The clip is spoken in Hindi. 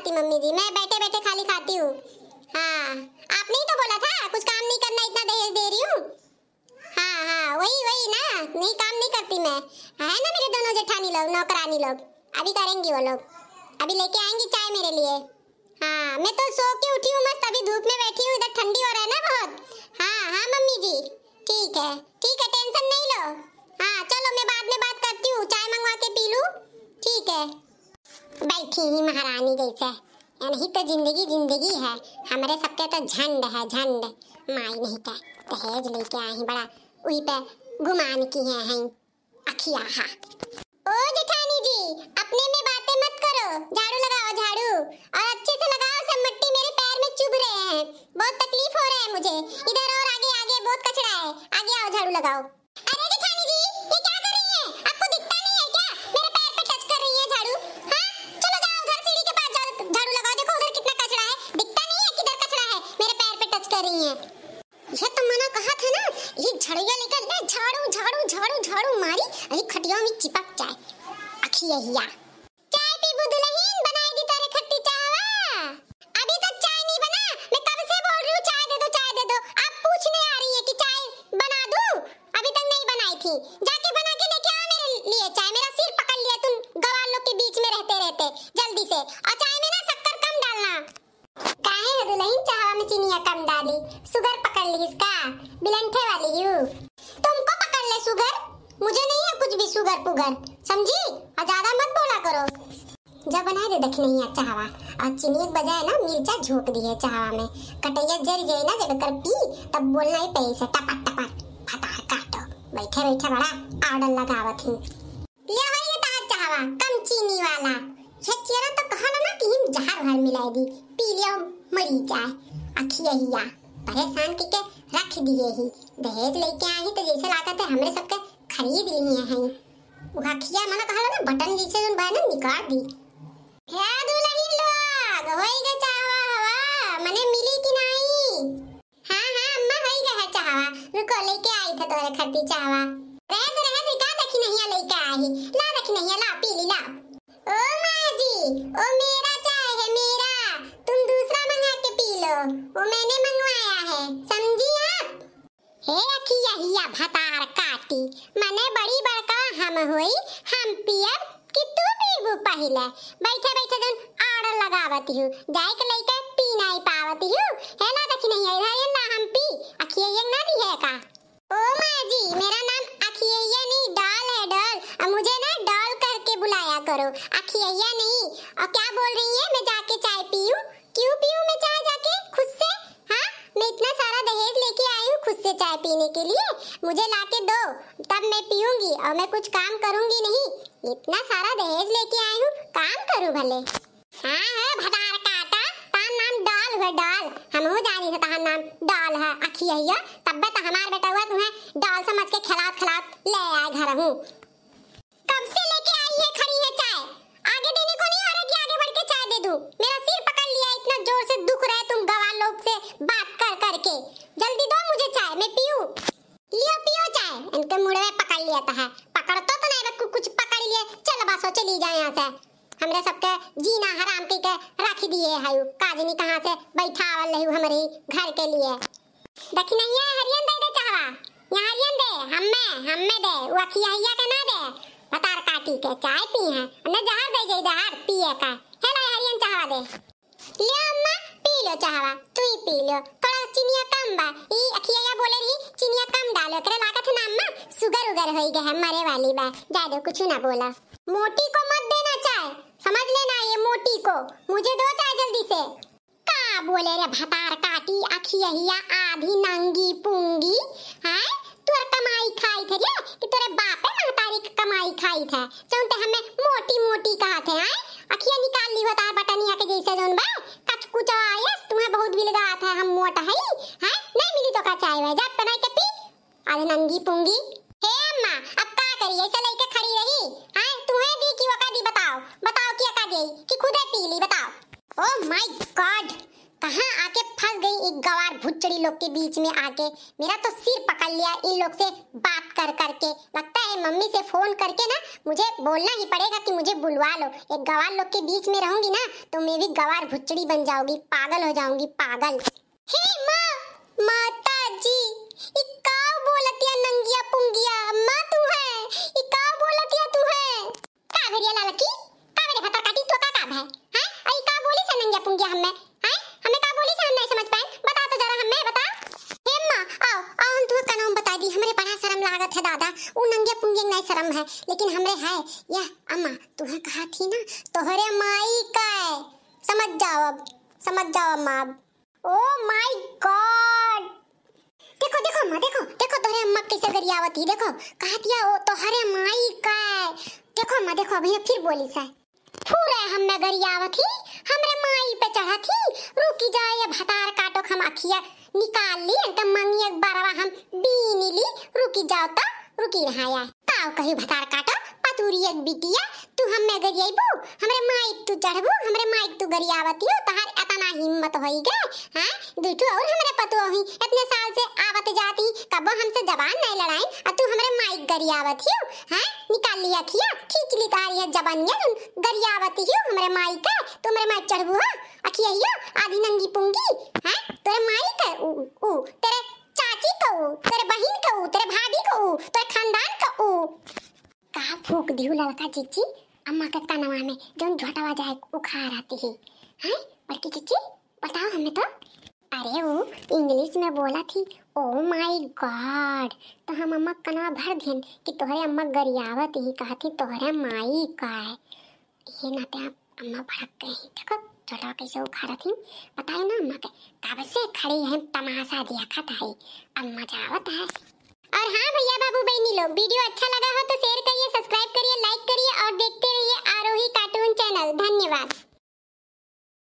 खाती मम्मी जी। मैं बैठे बैठे खाली खाती हूँ। हाँ। आपने ही तो बोला था, कुछ काम नहीं करना, इतना दहेज दे रही हूँ। हाँ हाँ वही वही ना। नहीं, काम नहीं करती मैं। है ना मेरे दोनों जेठानी लोग, नौकरानी लोग। अभी करेंगी वो लोग। अभी लेके आएँगी चाय मेरे लिए। हाँ मैं तो सो के उठी हूँ मस्त। अभी धूप में बैठी हूँ, इधर ठंडी हो रहा है ना बहुत। हाँ हाँ मम्मी जी। ठीक है। ठीक है, टेंशन नहीं लो। हाँ चलो मैं बाद में बात करती हूँ। चाय मंगवा के पी लूँ। ठीक है। बैठी ही महारानी जैसे। नहीं तो ज़िंदगी ज़िंदगी है। हमारे सबके तो झंड है, झंड। माई नहीं का दहेज लेके आए हैं, बड़ा वही पे गुमान की है हैं। अखिया हा। ओ जेठानी जी, अपने में बातें मत करो। झाड़ू लगाओ, झाड़ू। और अच्छे से लगाओ, सब मिट्टी मेरे पैर में चुभ रहे हैं। बहुत तकलीफ़ हो रहा है मुझे। इधर और आगे आगे, बहुत कचरा है। आगे आओ, झाड़ू लगाओ अरे जेठानी जी ये क्या कर रही हैं आपको दिखता नहीं है क्या मेरे पैर पे टच कर रही है झाड़ू हाँ चलो जाओ उधर सीढ़ी के पास जाओ झाड़ू लगाओ देखो उधर कितना कचरा है दिखता नहीं है किधर कचरा है मेरे पैर पे टच कर रही हैं ये तो मना कहा था ना ये झड़िया लेकर ले झाड़ू झाड़ू मारी अभी खटिया में चिपक जाए। अखिया हिया चाय पी बुदलहीन बनाई दी तेरे खट्टी चाहवा अभी तक चाय नहीं बना, मैं कब से बोल रही हूँ, चाय दे दो, चाय दे दो। आप पूछने आ रही है कि चाय बना दूँ? अभी तक नहीं बनाई थी। जाके बना के लेके आ मेरे लिए चाय। मेरा सिर पकड़ लिया तुम गवार के बीच में रहते रहते, जल्दी से। और चाय में ना शक्कर कम डालना। काहे है दुल्हन चाहवा में चीनिया कम डाली। शुगर पकड़ ली इसका। बिलंठे वाली यू तुमको शुगर मुझे नहीं है कुछ भी शुगर पुगर समझी? और ज़्यादा मत बोला करो। जब बनाए दे देख नहीं अच्छा हवा और चीनी एक बजाय ना मिर्चा झोंक दी है चाहवा में। कटैया जर जाए ना जब कर पी तब बोलना ही पई से टपक टपक फटार काटो। बैठे बैठे बड़ा आर्डर लगावत ही। लिया है ये ताज चाहवा, कम चीनी वाला। ये चेहरा तो कहा ना कि हिम जहर भर मिलाई दी पी लियो, मरी जाए। अखिया परेशान के के रख दिए ही। दहेज लेके आई तो जैसे लागत है हमरे सबके खरीद लिए हैं। वो मना कहा ना, बटन जैसे जोन बा ना निकाल दी। क्या दुल्हन लोग, होई गे चाहवा हवा, मने मिली कि नहीं? हाँ हाँ अम्मा होई गे है चाहवा। रुको, लेके आई था तोरे खट्टी चाहवा। रह दे रह का देखी नहीं लेके आई? ला देखी नहीं ला पी ली। ला ओ माँ जी ओ मेरा चाय है मेरा। तुम दूसरा मंगा के पी लो। वो मैंने है आप हे अखिया हिया भतार काटी। मने बड़ी बड़का हम होई, हम पियब कि तू पीबू पहिले। बैठे बैठे जन आड़ लगावती हूँ। जाए के लइके पी नहीं पावती हूँ। है ना देखी नहीं, इधर ये ना हम पी। अखिया ये ना दी है का? ओ माँ जी मेरा नाम अखिया नहीं, डॉल है डॉल। मुझे ना डॉल करके बुलाया करो। अखिया नहीं। और क्या बोल रही है? मैं जाके चाय पीऊं? क्यों पीऊं मैं चाय जाके खुद से हाँ मैं इतना सारा दहेज लेके आई हूँ खुद से चाय पीने के लिए, मुझे लाके दो, तब मैं पीऊँगी और मैं कुछ काम करूँगी नहीं। इतना सारा दहेज लेके आई हूँ, काम करूँ भले। हाँ है भदार काटा तार नाम डाल हुआ, डाल। हम हो जानी है तार नाम डाल है। अखिया हिया तब तो हमार बेटा हुआ तुम्हें डाल समझ के खिलात खिलात ले आए घर हूँ। कब से लेके आई है खड़ी है चाय? आगे देने को नहीं आ रहा कि आगे बढ़ के चाय दे दूँ? मेरा सिर पकड़ लिया इतना ज़ोर से दुख रहा है तुम गवार लोग से बात कर करके जल्दी दो मुझे चाय मैं पीऊं लियो पियो चाय इनके मुड़ में पकड़ लिया था है। पकड़तो तो नहीं कुछ पकड़ लिए चल बसो चली जाए यहाँ से। हमरे सबके जीना हराम के के रख दिए है काजनी कहाँ से बैठा आवल रही हमारे घर के लिए। देखी नहीं है हरियन दे दे चाहवा यहाँ हरियन दे, हम्मे हम्मे दे। वो अखिया हिया के ना दे। बतार काटी के, चाय पी है? न जहर दे जाई जहर पिए का। है ना हरियन चाहवा दे? ले अम्मा, पी लो चाहवा तू ही पी लो। थोड़ा चीनिया कम बा। ई अखिया या बोले रही, चीनिया कम डालो। करे लागत शुगर उगर होई गए मरे वाली बा ज़्यादा कुछ ना बोला। मोटी को मत देना चाय। समझ लेना ये मोटी को। मुझे दो चाय जल्दी से। का बोले रे भतार काटी अखिया आधी नंगी पुंगी? हैं? तोर कमाई खाई थे रे, कि तोरे बाप है महतारी की कमाई खाई थे। सुनते हमें मोटी मोटी कहा थे हैं? अखिया निकाल ली बता बटनिया के जैसे जोन बा। कच कुच आयस, तुम्हें बहुत बिल गया था हम मोटा है, हैं? नहीं मिली तो का चाय वे जा बनाई के पी आधे नंगी पुंगी। अब का करिए ऐसे लेके खड़ी रही? हैं तुम्हें दी कि वका दी बताओ? बताओ कि का दी कि खुदे पी ली बताओ। ओह माय गॉड कहाँ आके फंस गई एक गवार भुच्चड़ी लोग के बीच में आके? मेरा तो सिर पकड़ लिया इन लोग से बात कर करके। लगता है मम्मी से फ़ोन करके ना, मुझे बोलना ही पड़ेगा कि मुझे बुलवा लो। एक गवार लोग के बीच में रहूँगी ना तो मैं भी गवार भुचड़ी बन जाऊँगी, पागल हो जाऊँगी, पागल। हे माँ माता जी बुढ़िया लाल की का मेरे भतर काटी? तो का काम है, हैं? आई का बोली से सनंगिया पुंगिया में? हैं? हमें का बोली से हम नहीं समझ पाए। बता तो जरा हमें, बता। हेम्मा, आओ आओ, हम दूध का नाम बता दी। हमरे पढ़ा शर्म लागत है, दादा। ऊ नंगे पुंगे नहीं शर्म है, लेकिन हमरे है। यह अम्मा तुहे कहा थी ना, तोहरे माई का है। समझ जाओ अब, समझ जाओ अम्मा अब। ओ माय गॉड देखो देखो, अम्मा, देखो देखो, तोहरे अम्मा कैसे गरियावती देखो, कहा दिया ओ तोहरे अम्मा देखो देखो अभी फिर बोली सा। पूरे हम में गरियावत ही, हमरे माई पे चढ़ा थी रुकी जाए ये भतार काटो हम अखिया। निकाल ली अंत मंगी एक बारवा हम, बीन ली, रुकी जाओ ता रुकी रहा यार ताव कही भतार काटो, पतूरी एक बिटिया, तू हम में गरियाबू हमरे माइक तू चढ़बू, हमरे माइक तू गरियावती हो तहार इतना हिम्मत होई गे, हाँ? दुठू और हमरे पतो ही इतने साल से आवत जाती, कबो हमसे जबान नहीं लड़ाई और तू हमरे गरियावती हो हाँ? निकाल लिया खिया, खींच ली तारी है जबानिया तुम गरियावती हो हमरे माइक का तू हमरे माइक चढ़बू हो? अखिया हियो, आधी नंगी पुंगी, हाँ? तेरे माइक है, ऊ ऊ तेरे चाची का ऊ, तेरे बहन का ऊ, तेरे भाभी का ऊ, तेरे खानदान का ऊ। कहा फूक दियो लड़का चिच्ची अम्मा के कनवा में जोन झोटावा जाए उखाड़ आती है। हैं? बड़की चिच्ची बताओ हमें तो। अरे वो इंग्लिश में बोला थी ओ माय गॉड तो हम अम्मा कनवा भर देन कि तोहरे अम्मा गरियावत ही कहा थी, तोहरे माई का है. ये नाते आप अम्मा भड़क गए देखो छोटा कैसे उखाड़ा थी। बताओ ना अम्मा के कब से खड़ी है, तमाशा दिया खाता है अब मज़ा आवत है। और हाँ भैया, बाबू बहनी लोग, वीडियो अच्छा लगा हो तो शेयर करिए सब्सक्राइब करिए लाइक करिए और देखते रहिए आरोही कार्टून चैनल धन्यवाद।